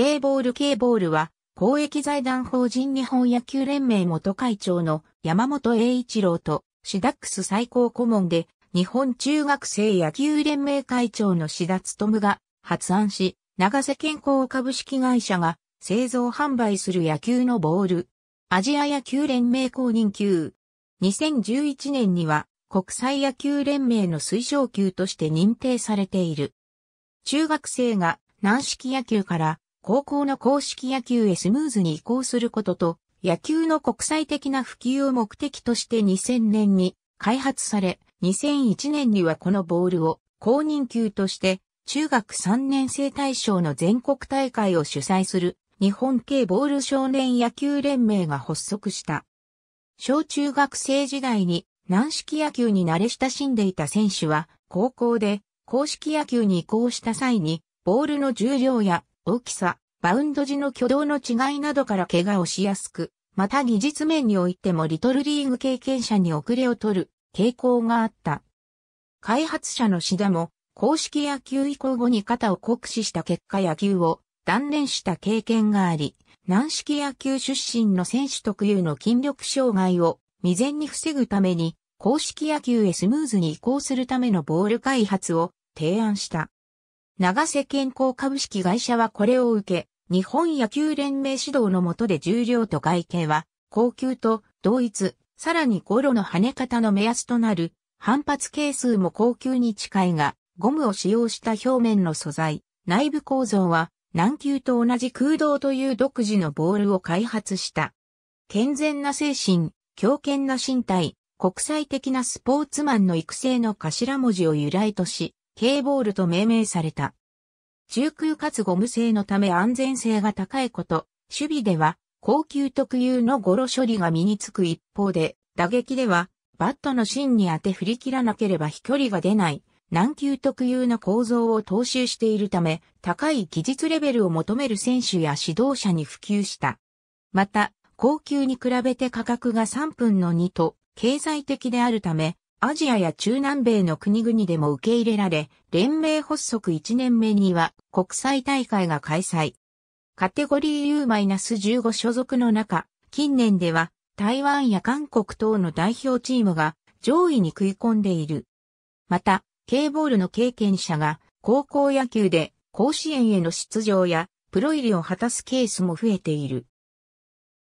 K ボール K ボールは、公益財団法人日本野球連盟元会長の山本栄一郎と、シダックス最高顧問で、日本中学生野球連盟会長の志田務が発案し、長瀬健康株式会社が製造販売する野球のボール。アジア野球連盟公認級。2011年には国際野球連盟の推奨級として認定されている。中学生が軟式野球から高校の公式野球へスムーズに移行することと、野球の国際的な普及を目的として2000年に開発され、2001年にはこのボールを公認級として中学3年生対象の全国大会を主催する日本系ボール少年野球連盟が発足した。小中学生時代に軟式野球に慣れ親しんでいた選手は高校で公式野球に移行した際にボールの重量や大きさ、バウンド時の挙動の違いなどから怪我をしやすく、また技術面においてもリトルリーグ経験者に遅れを取る傾向があった。開発者の志田も公式野球移行後に肩を酷使した結果野球を断念した経験があり、軟式野球出身の選手特有の筋力障害を未然に防ぐために公式野球へスムーズに移行するためのボール開発を提案した。長瀬健康株式会社はこれを受け、日本野球連盟指導の下で重量と外形は、高級と同一、さらにゴロの跳ね方の目安となる、反発係数も高級に近いが、ゴムを使用した表面の素材、内部構造は、軟球と同じ空洞という独自のボールを開発した。健全な精神、強健な身体、国際的なスポーツマンの育成の頭文字を由来とし、K ボールと命名された。中空かつゴム製のため安全性が高いこと、守備では高級特有のゴロ処理が身につく一方で、打撃ではバットの芯に当て振り切らなければ飛距離が出ない難球特有な構造を踏襲しているため、高い技術レベルを求める選手や指導者に普及した。また、高級に比べて価格が3分の2と経済的であるため、アジアや中南米の国々でも受け入れられ、連盟発足1年目には国際大会が開催。カテゴリー U-15 所属の中、近年では台湾や韓国等の代表チームが上位に食い込んでいる。また、K ボールの経験者が高校野球で甲子園への出場やプロ入りを果たすケースも増えている。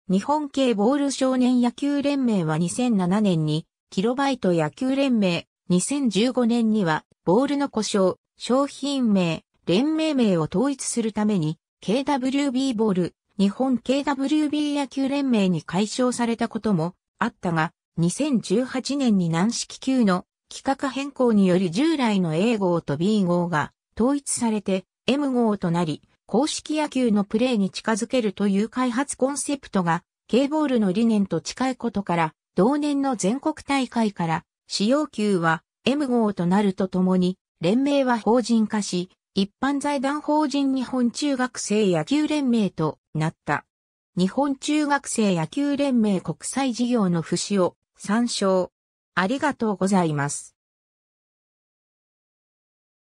日本系ボール少年野球連盟は2007年にキロバイト野球連盟、2015年には、ボールの故障、商品名、連盟名を統一するために、KWB ボール、日本 KWB 野球連盟に解消されたこともあったが、2018年に軟式級の規格変更により従来の A 号と B 号が統一されて M 号となり、公式野球のプレーに近づけるという開発コンセプトが K ボールの理念と近いことから同年の全国大会から使用級は M 号となるとともに、連盟は法人化し、一般財団法人日本中学生野球連盟となった。日本中学生野球連盟国際事業の節を参照。ありがとうございます。